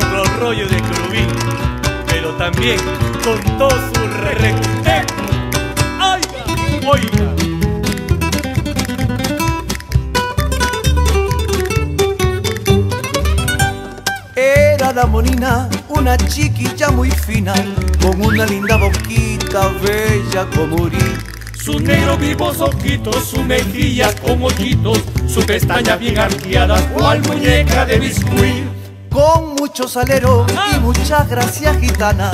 otro rollo de Crubín, pero también con todo su respeto. ¡Oiga! ¡Oiga! Era la monina, una chiquilla muy fina, con una linda boquita bella como morir. Su negro vivos ojitos, su mejilla con ojitos, su pestaña bien arqueada, cual muñeca de biscuit. Con mucho salero y mucha gracia gitana,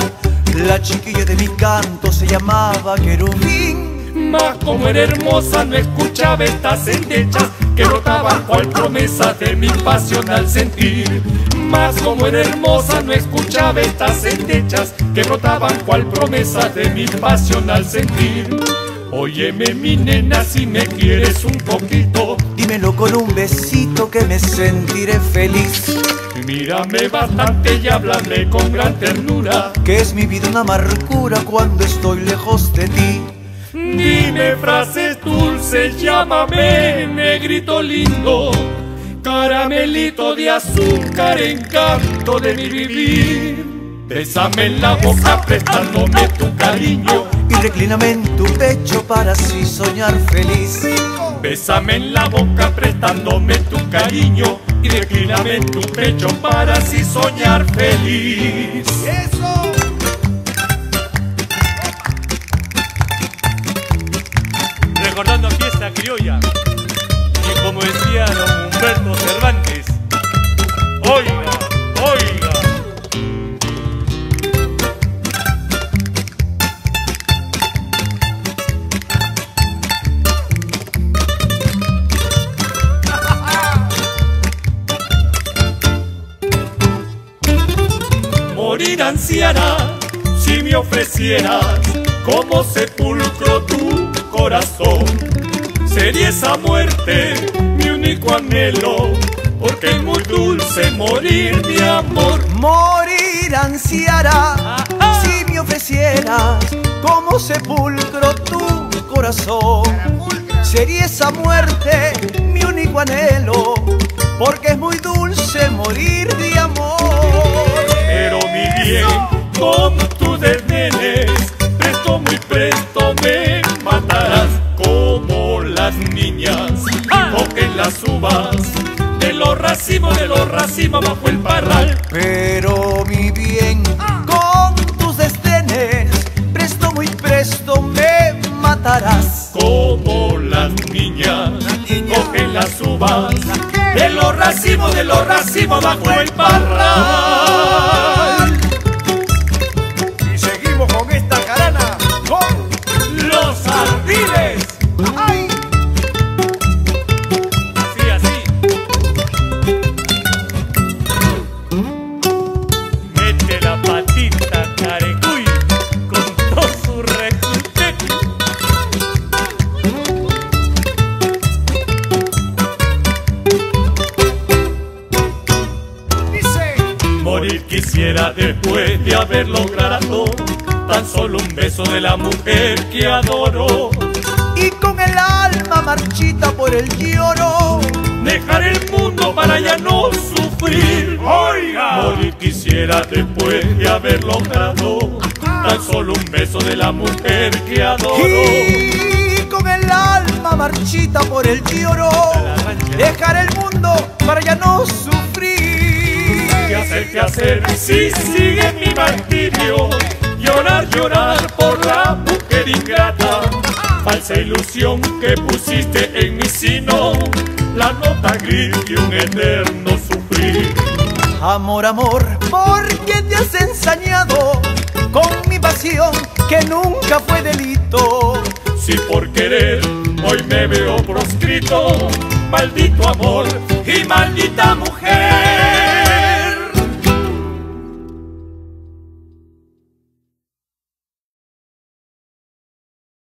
la chiquilla de mi canto se llamaba querubín. Mas como era hermosa no escuchaba estas endechas que brotaban cual promesa de mi pasional sentir. Mas como era hermosa no escuchaba estas endechas que brotaban cual promesa de mi pasional sentir. Óyeme mi nena si me quieres un poquito. Dímelo con un besito que me sentiré feliz. Mírame bastante y háblame con gran ternura. Que es mi vida una amargura cuando estoy lejos de ti. Dime frases dulces, llámame negrito lindo. Caramelito de azúcar, encanto de mi vivir. Bésame en la boca prestándome tu cariño y reclíname en tu pecho para así soñar feliz. Bésame en la boca prestándome tu cariño y reclíname en tu pecho para así soñar feliz. ¡Eso! Morir anciana si me ofrecieras como sepulcro tu corazón. Sería esa muerte mi único anhelo, porque es muy dulce morir de amor. Morir ansiara si me ofrecieras como sepulcro tu corazón. Sería esa muerte mi único anhelo, porque es muy dulce morir de amor. Bien, con tus desdenes, presto muy presto me matarás como las niñas cogen las uvas de los racimos, de los racimos bajo el parral. Pero mi bien, con tus desdenes, presto muy presto me matarás. Como las niñas cogen las uvas de los racimos, de los racimos bajo el parral. Después de haber logrado tan solo un beso de la mujer que adoro. Y con el alma marchita por el lloro, Dejar el mundo para ya no sufrir. Oiga, morir quisiera después de haber logrado tan solo un beso de la mujer que adoro. y con el alma marchita por el lloro, dejar el mundo para ya no sufrir. ¿Qué hacer, qué hacer si sigue mi martirio? Llorar, llorar por la mujer ingrata. Falsa ilusión que pusiste en mi sino. La nota gris de un eterno sufrir. Amor, amor, ¿por qué te has ensañado con mi pasión que nunca fue delito? Si por querer hoy me veo proscrito, maldito amor y maldita mujer.